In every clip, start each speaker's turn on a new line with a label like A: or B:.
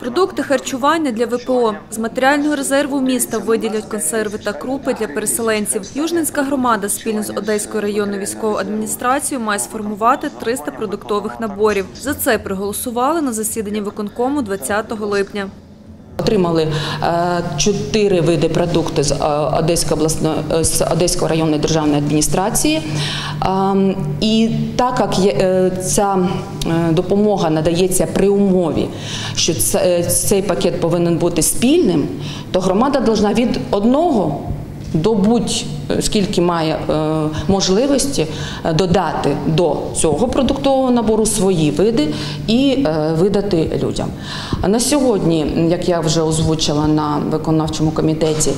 A: Продукти харчування для ВПО. З матеріального резерву міста виділять консерви та крупи для переселенців. Южненська громада спільно з Одеською районною військовою адміністрацією має сформувати 300 продуктових наборів. За це проголосували на засіданні виконкому 20 липня.
B: Отримали е, чотири види продукту з е, Одеської е, з Одеської районної державної адміністрації. Ем, І так як ця допомога надається при умові, що цей пакет повинен бути спільним, то громада повинна від одного до будь скільки має е, можливості е, додати до цього продуктового набору свої види і е, видати людям. На сьогодні, як я вже озвучила на виконавчому комітеті,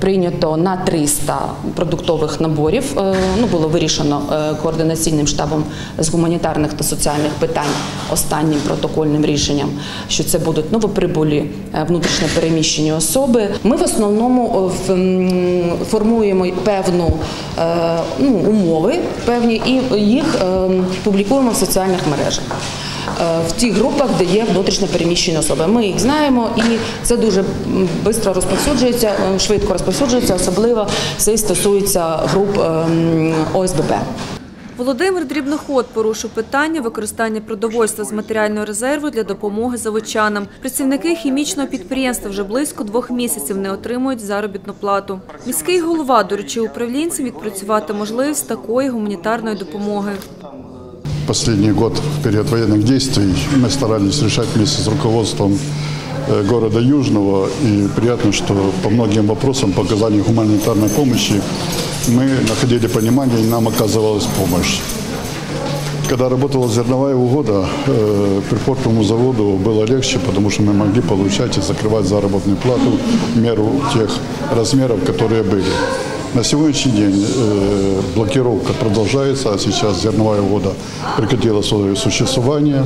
B: прийнято на 300 продуктових наборів. Е, Ну було вирішено е, координаційним штабом з гуманітарних та соціальних питань останнім протокольним рішенням, що це будуть новоприбулі е, внутрішньо переміщені особи. Ми в основному е, в- формуємо певну е, ну, умови певні і їх е, публікуємо в соціальних мережах. е, В тих групах, де є внутрішньо переміщені особи, ми їх знаємо, і це дуже швидко розповсюджується, швидко розповсюджується, особливо це стосується груп е, ОСББ.
A: Володимир Дрібноход порушив питання використання продовольства з матеріального резерву для допомоги заводчанам. Працівники хімічного підприємства вже близько двох місяців не отримують заробітну плату. Міський голова доручив управлінцям відпрацювати можливість такої гуманітарної допомоги.
C: Последний год, в период военных действий, мы старались решать вместе с руководством э, города Южного. И приятно, что по многим вопросам по оказанию гуманитарной помощи Мы находили понимание и нам оказывалась помощь. Когда работала зерновая угода, э, припортовому заводу было легче, потому что мы могли получать и закрывать заработную плату в меру тех размеров, которые были. На сегодняшний день э, блокировка продолжается, а сейчас зерновая угода прекратила свое существование.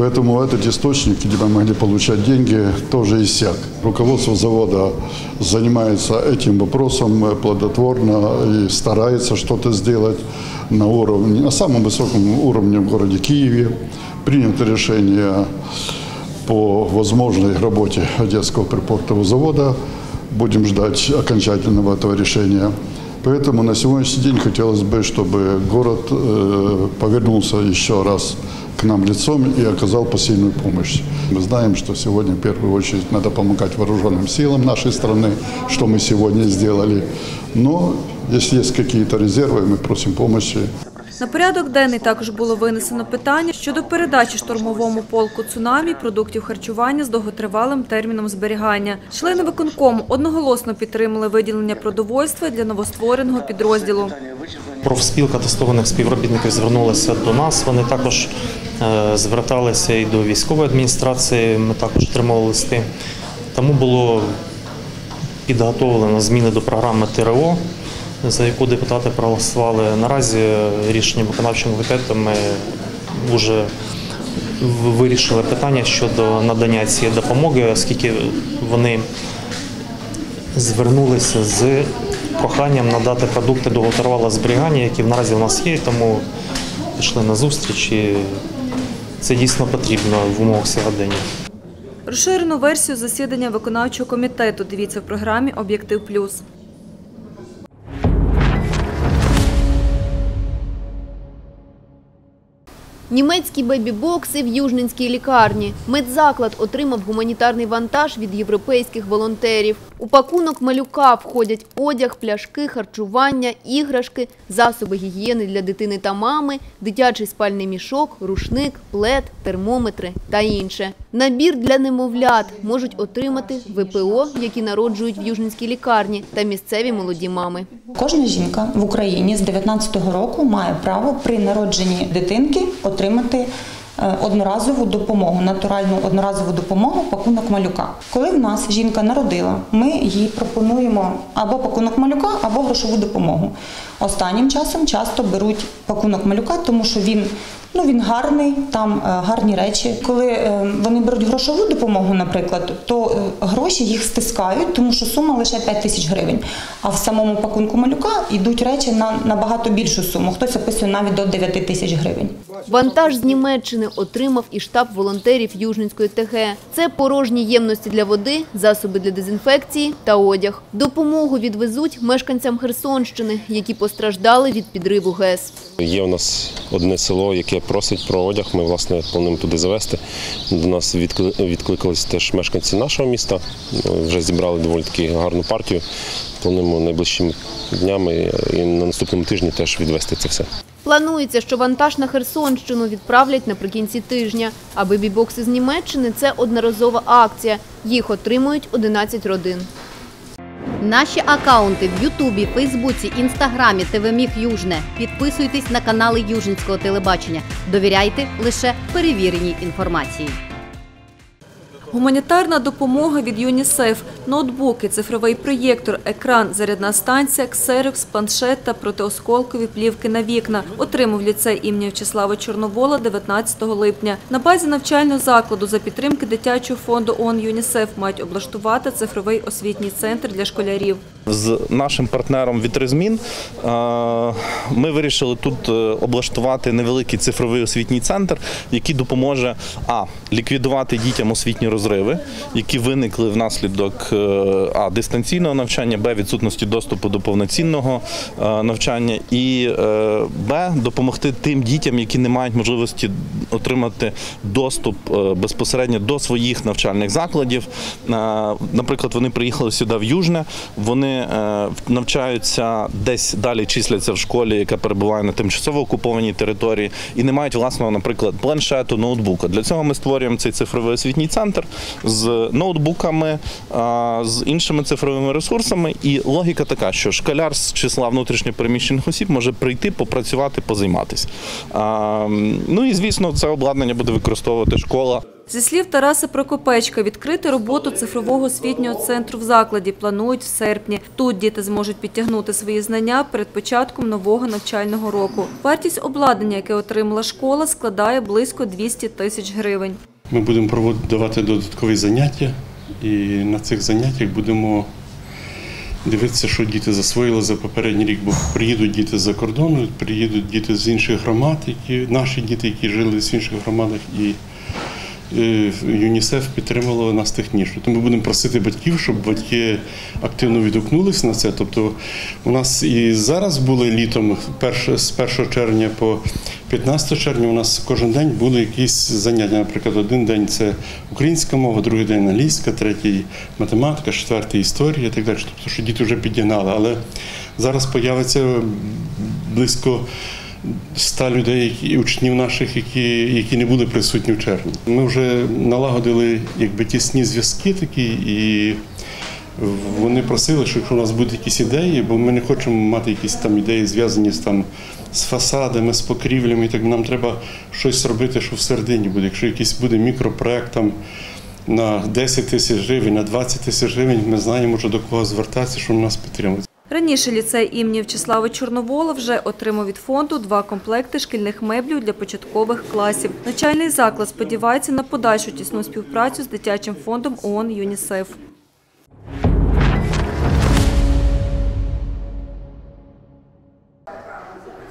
C: Поэтому этот источник, где мы могли получать деньги, тоже иссяк. Руководство завода занимается этим вопросом э, плодотворно и старается что-то сделать на уровне, на самом высоком уровне в городе Киеве. Принято решение по возможной работе Одесского припортового завода. Будем ждать окончательного этого решения. Поэтому на сегодняшний день хотелось бы, чтобы город э, повернулся еще раз к нам лицом и оказал посильную помощь. Мы знаем, что сегодня в первую очередь надо помогать вооруженным силам нашей страны, что мы сегодня сделали. Но если есть какие-то резервы, мы просим помощи.
A: На порядок денний також було винесено питання щодо передачі штурмовому полку «Цунамі» продуктів харчування з довготривалим терміном зберігання. Члени виконкому одноголосно підтримали виділення продовольства для новоствореного підрозділу.
D: Профспілка тестованих співробітників звернулася до нас. Вони також е, зверталися і до військової адміністрації. Ми також отримали листи. Тому було підготовлено зміни до програми ТРО, за яку депутати проголосували. Наразі рішенням виконавчого комітету ми вже вирішили питання щодо надання цієї допомоги, оскільки вони звернулися з проханням надати продукти довготривалого зберігання, які наразі у нас є, тому пішли на зустріч і це дійсно потрібно в умовах сьогодення.
A: Розширену версію засідання виконавчого комітету дивіться в програмі «Об'єктив плюс».
E: Німецькі бебі-бокси в Южненській лікарні. Медзаклад отримав гуманітарний вантаж від європейських волонтерів. У пакунок малюка входять одяг, пляшки, харчування, іграшки, засоби гігієни для дитини та мами, дитячий спальний мішок, рушник, плед, термометри та інше. Набір для немовлят можуть отримати ВПО, які народжують в Южненській лікарні, та місцеві молоді мами.
F: Кожна жінка в Україні з 19-го року має право при народженні дитинки отримати одноразову допомогу, натуральну одноразову допомогу пакунок малюка. Коли в нас жінка народила, ми їй пропонуємо або пакунок малюка, або грошову допомогу. Останнім часом часто беруть пакунок малюка, тому що він Ну він гарний, там е, гарні речі. Коли е, вони беруть грошову допомогу, наприклад, то е, гроші їх стискають, тому що сума лише 5 тисяч гривень. А в самому пакунку малюка йдуть речі на набагато більшу суму. Хтось описує навіть до 9 тисяч гривень.
E: Вантаж з Німеччини отримав і штаб волонтерів Южненської ТГ. Це порожні ємності для води, засоби для дезінфекції та одяг. Допомогу відвезуть мешканцям Херсонщини, які постраждали від підриву ГЕС.
G: Є у нас одне село, яке просить про одяг. Ми власне плануємо туди завести. До нас відкли- відкликались теж мешканці нашого міста. Вже зібрали доволі таки гарну партію. Плануємо найближчими днями і на наступному тижні теж відвести це все.
E: Планується, що вантаж на Херсонщину відправлять наприкінці тижня. А бебі-бокси з Німеччини – це одноразова акція. Їх отримують 11 родин.
H: Наші акаунти в Ютубі, Фейсбуці, Інстаграмі, ТВМіг Южне. Підписуйтесь на канали Южницького телебачення. Довіряйте лише перевіреній інформації.
A: Гуманітарна допомога від ЮНІСЕФ, ноутбуки, цифровий проєктор, екран, зарядна станція, ксерокс, планшет та протиосколкові плівки на вікна отримав ліцей імені В'ячеслава Чорновола 19 липня. На базі навчального закладу за підтримки дитячого фонду ООН ЮНІСЕФ мають облаштувати цифровий освітній центр для школярів.
I: З нашим партнером Вітризмін е, ми вирішили тут е, облаштувати невеликий цифровий освітній центр, який допоможе а ліквідувати дітям освітні розриви, які виникли внаслідок е, а дистанційного навчання, б відсутності доступу до повноцінного е, навчання, і е, б допомогти тим дітям, які не мають можливості отримати доступ безпосередньо до своїх навчальних закладів. Наприклад, вони приїхали сюди в Южне, вони навчаються десь далі числяться в школі, яка перебуває на тимчасово окупованій території, і не мають власного, наприклад, планшету, ноутбука. Для цього ми створюємо цей цифровий освітній центр з ноутбуками, з іншими цифровими ресурсами. І логіка така, що школяр з числа внутрішньопереміщених осіб може прийти, попрацювати, позайматися. Ну і звісно, це обладнання буде використовувати школа.
A: Зі слів Тараса Прокопечка, відкрити роботу цифрового освітнього центру в закладі планують в серпні. Тут діти зможуть підтягнути свої знання перед початком нового навчального року. Вартість обладнання, яке отримала школа, складає близько 200 тисяч гривень.
J: Ми будемо проводити додаткові заняття, і на цих заняттях будемо дивитися, що діти засвоїли за попередній рік, бо приїдуть діти з-за кордону, приїдуть діти з інших громад, які наші діти, які жили в інших громадах, і е, ЮНІСЕФ підтримало нас технічно. Тому ми будемо просити батьків, щоб батьки активно відгукнулися на це. Тобто у нас і зараз були літом, з 1 червня по 15 червня, у нас кожен день були якісь заняття. Наприклад, один день це українська мова, другий день англійська, третій математика, четвертий історія і так далі. Тобто, що діти вже підігнали. Але зараз появиться близько 100 людей, які учнів наших, які, які не були присутні в червні. Ми вже налагодили якби тісні зв'язки такі, і вони просили, що якщо у нас будуть якісь ідеї, бо ми не хочемо мати якісь там ідеї, зв'язані з там. З фасадами, з покрівлями, так нам треба щось робити, що всередині буде. Якщо якийсь буде мікропроект там на 10 тисяч гривень, на 20 тисяч гривень, ми знаємо, що до кого звертатися, що нас підтримують.
A: Раніше ліцей імені В'ячеслава Чорновола вже отримав від фонду два комплекти шкільних меблів для початкових класів. Навчальний заклад сподівається на подальшу тісну співпрацю з дитячим фондом ООН ЮНІСЕФ.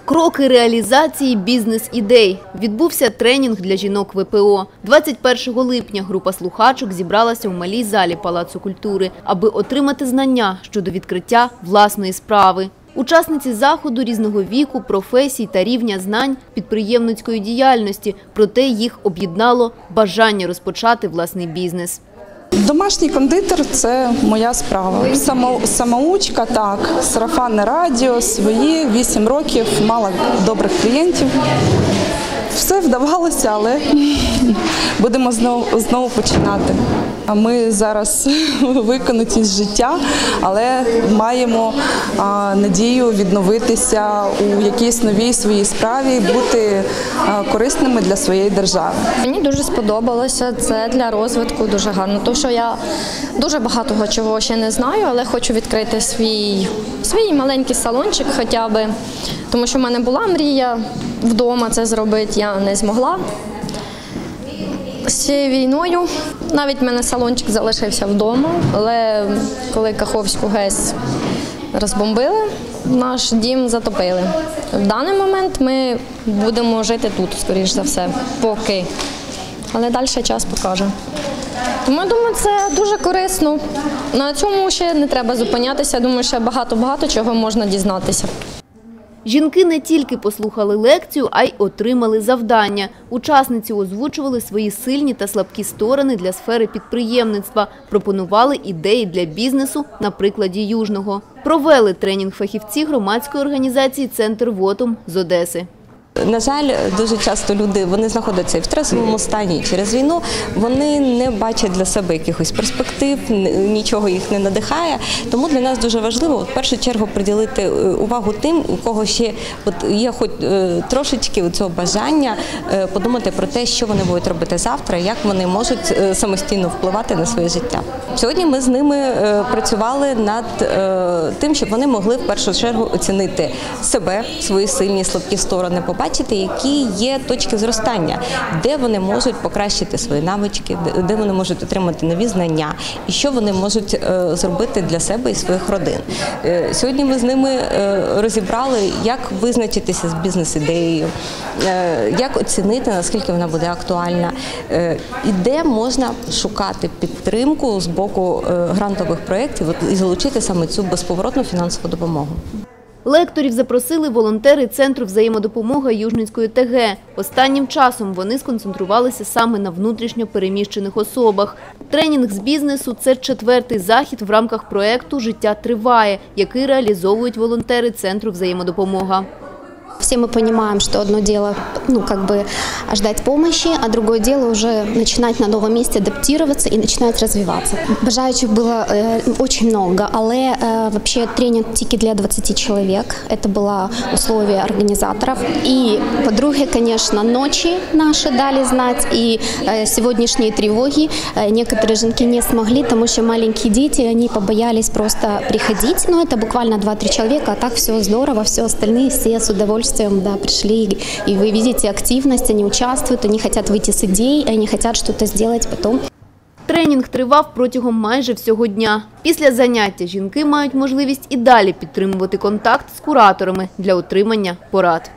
E: Кроки реалізації бізнес-ідей. Відбувся тренінг для жінок ВПО. 21 липня група слухачок зібралася в малій залі Палацу культури, аби отримати знання щодо відкриття власної справи. Учасниці заходу різного віку, професій та рівня знань підприємницької діяльності, проте їх об'єднало бажання розпочати власний бізнес.
K: Домашній кондитер це моя справа. Само, самоучка, так, сарафанне радіо, свої 8 років, мала добрих клієнтів. Все вдавалося, але будемо знову, знову починати. Ми зараз виконуті з життя, але маємо надію відновитися у якійсь новій своїй справі, бути корисними для своєї держави.
L: Мені дуже сподобалося це для розвитку дуже гарно. Тому що я дуже багато чого ще не знаю, але хочу відкрити свій, свій маленький салончик, хоча б Тому що в мене була мрія вдома це зробити, я не змогла. З цією війною навіть в мене салончик залишився вдома, але коли Каховську ГЕС розбомбили, наш дім затопили. В даний момент ми будемо жити тут, скоріш за все, поки. Але далі час покаже. Тому я думаю, це дуже корисно. На цьому ще не треба зупинятися. Думаю, ще багато-багато чого можна дізнатися.
E: Жінки не тільки послухали лекцію, а й отримали завдання. Учасниці озвучували свої сильні та слабкі сторони для сфери підприємництва, пропонували ідеї для бізнесу на прикладі Южного. Провели тренінг фахівці громадської організації «Центр ВОТОМ» з Одеси.
M: На жаль, дуже часто люди вони знаходяться в стресовому стані через війну. Вони не бачать для себе якихось перспектив, нічого їх не надихає. Тому для нас дуже важливо в першу чергу приділити е, увагу тим, у кого ще от є хоч е, трошечки цього бажання е, подумати про те, що вони будуть робити завтра, як вони можуть самостійно впливати на своє життя. Сьогодні ми з ними працювали над тим, щоб вони могли в першу чергу оцінити себе, свої сильні слабкі сторони, побачити, які є точки зростання, де вони можуть покращити свої навички, де- вони можуть отримати нові знання, і що вони можуть е, зробити для себе і своїх родин. Е, Сьогодні ми з ними е, розібрали, як визначитися з бізнес-ідеєю, як оцінити, наскільки вона буде актуальна, і де можна шукати підтримку з боку грантових проєктів і залучити саме цю безповоротну фінансову допомогу.
E: Лекторів запросили волонтери Центру взаємодопомоги Южницької ТГ. Останнім часом вони сконцентрувалися саме на внутрішньо переміщених особах. Тренінг з бізнесу – це четвертий захід в рамках проєкту «Життя триває», який реалізовують волонтери Центру взаємодопомога.
N: Все мы понимаем, что одно дело, ну, как бы ждать помощи, а другое дело уже начинать на новом месте адаптироваться и начинать развиваться. Бажаючих было э, очень много, але э, вообще тренинг тільки для 20 человек. Это было условие организаторов. И, по-друге, конечно, ночи наши дали знать, и э, сегодняшние тревоги э, некоторые женки не смогли, потому что маленькие дети, они побоялись просто приходить, но это буквально 2-3 человека, а так все здорово, все остальные все с удовольствием да, пришли, и вы видите активность, они участвуют, они хотят выйти с идей, они хотят что-то сделать потом.
E: Тренінг тривав протягом майже всього дня. Після заняття жінки мають можливість і далі підтримувати контакт з кураторами для отримання порад.